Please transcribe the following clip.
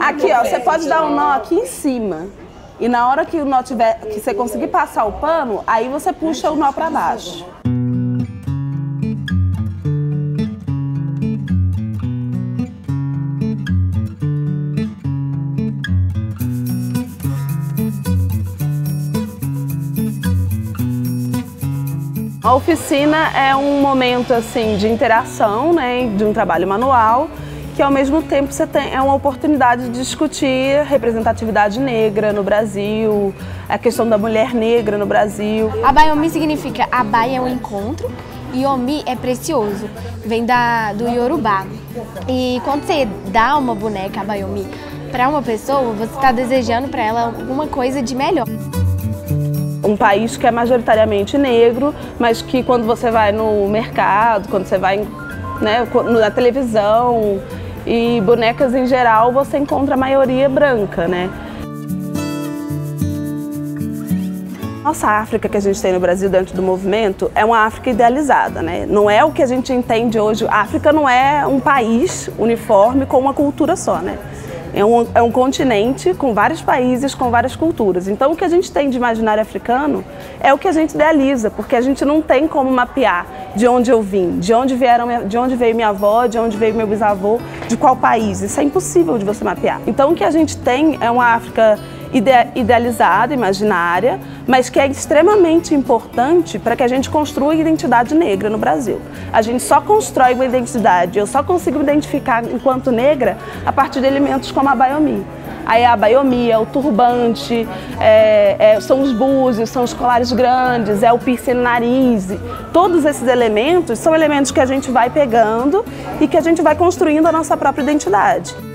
Aqui, ó, você pode dar um nó aqui em cima. E na hora que o nó tiver, que você conseguir passar o pano, aí você puxa o nó para baixo. A oficina é um momento assim de interação, né, de um trabalho manual, que ao mesmo tempo você tem é uma oportunidade de discutir representatividade negra no Brasil, a questão da mulher negra no Brasil. Abayomi significa abai é um encontro e omi é precioso, vem da, do Yorubá. E quando você dá uma boneca abayomi para uma pessoa, você está desejando para ela alguma coisa de melhor um país que é majoritariamente negro, mas que quando você vai no mercado, quando você vai né, na televisão e bonecas em geral, você encontra a maioria branca, né? Nossa África que a gente tem no Brasil dentro do movimento é uma África idealizada, né? Não é o que a gente entende hoje. A África não é um país uniforme com uma cultura só, né? É um, é um continente com vários países, com várias culturas. Então, o que a gente tem de imaginário africano é o que a gente idealiza, porque a gente não tem como mapear de onde eu vim, de onde, vieram, de onde veio minha avó, de onde veio meu bisavô, de qual país. Isso é impossível de você mapear. Então, o que a gente tem é uma África idealizada, imaginária, mas que é extremamente importante para que a gente construa a identidade negra no Brasil. A gente só constrói uma identidade, eu só consigo identificar enquanto negra a partir de elementos como a baiomi. Aí a baiomia, o turbante, é, é, são os búzios, são os colares grandes, é o piercing no nariz. Todos esses elementos são elementos que a gente vai pegando e que a gente vai construindo a nossa própria identidade.